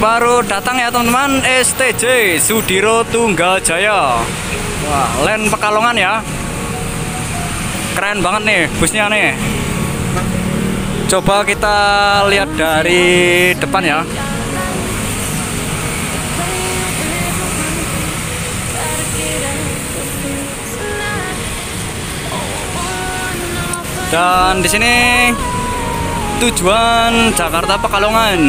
Baru datang ya teman-teman STJ Sudiro Tunggal Jaya. Wah, len Pekalongan ya. Keren banget nih busnya nih. Coba kita lihat dari depan ya. Dan di sini tujuan Jakarta Pekalongan.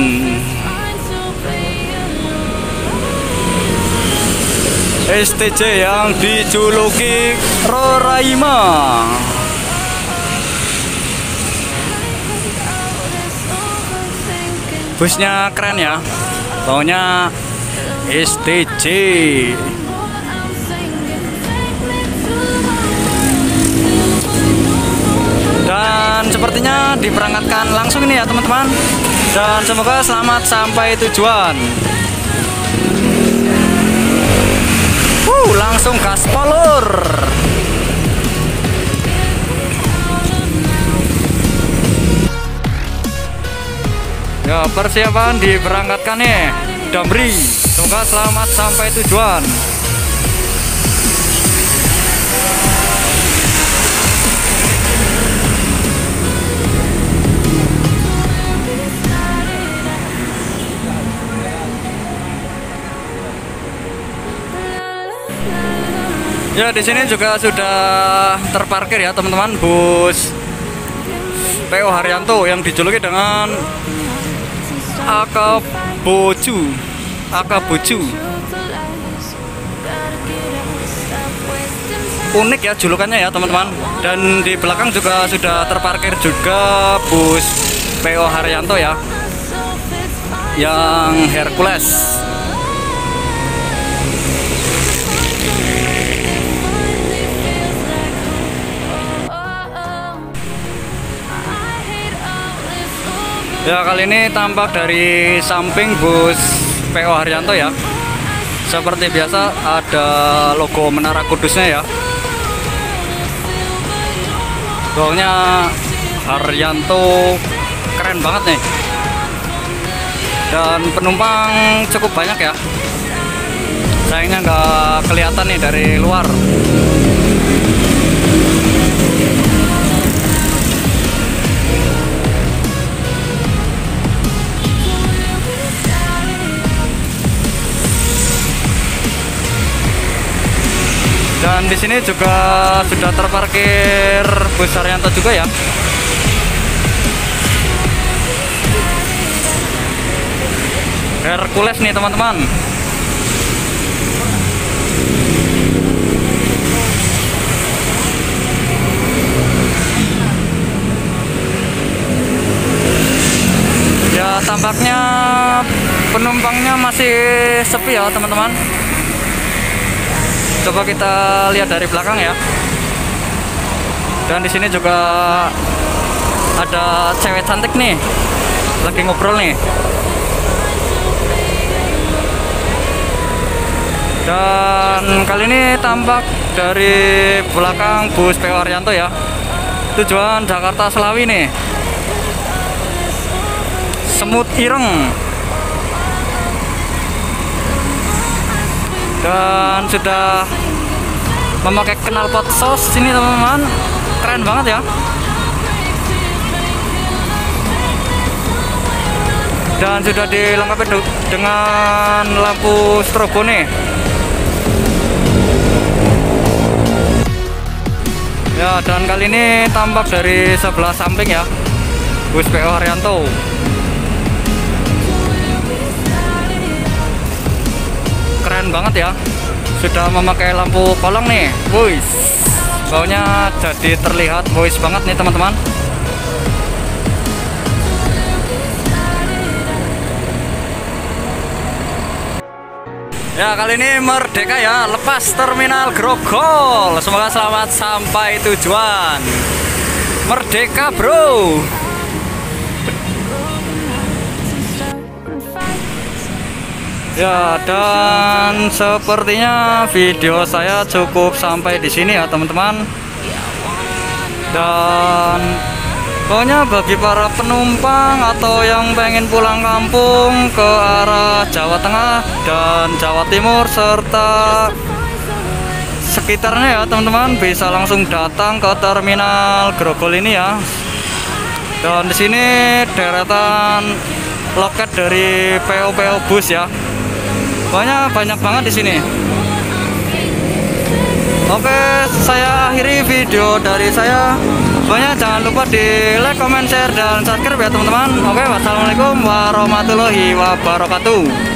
STJ yang dijuluki Roraima. Busnya keren ya. Baunya STJ. Dan sepertinya diberangkatkan langsung ini ya teman-teman. Dan semoga selamat sampai tujuan. Langsung gaspolur. Ya, persiapan diberangkatkan nih. Damri, semoga selamat sampai tujuan. Ya di sini juga sudah terparkir ya teman-teman. Bus PO Haryanto yang dijuluki dengan Akaboju. Akaboju. Unik ya julukannya ya teman-teman. Dan di belakang juga sudah terparkir juga bus PO Haryanto ya yang Hercules Ya kali ini tampak dari samping bus PO Haryanto ya. Seperti biasa ada logo Menara Kudusnya ya. Soalnya Haryanto keren banget nih. Dan penumpang cukup banyak ya. Sayangnya nggak kelihatan nih dari luar. Dan di sini juga sudah terparkir bus Haryanto juga ya. Hercules nih teman-teman. Ya tampaknya penumpangnya masih sepi ya teman-teman. Coba kita lihat dari belakang ya. Dan di sini juga ada cewek cantik nih, lagi ngobrol nih. Dan kali ini tampak dari belakang bus PO Haryanto ya. Tujuan Jakarta Selawi nih. Semut Ireng. Dan sudah memakai knalpot sos sini teman-teman. Keren banget ya. Dan sudah dilengkapi de- dengan lampu strobo nih. Ya dan kali ini tampak dari sebelah samping ya. Bus PO Haryanto keren banget ya. Sudah memakai lampu kolong nih. Boys baunya jadi terlihat boys banget nih teman-teman. Ya kali ini merdeka ya. Lepas terminal Grogol. Semoga selamat sampai tujuan. Merdeka bro Ya dan sepertinya video saya cukup sampai di sini ya teman-teman. Dan pokoknya bagi para penumpang atau yang pengen pulang kampung ke arah Jawa Tengah dan Jawa Timur serta sekitarnya ya teman-teman bisa langsung datang ke terminal Grogol ini ya. Dan di sini deretan loket dari PO PO bus ya banyak banyak banget di sini. Oke saya akhiri video dari saya. Banyak jangan lupa di like comment share dan subscribe ya teman-teman. Oke wassalamualaikum warahmatullahi wabarakatuh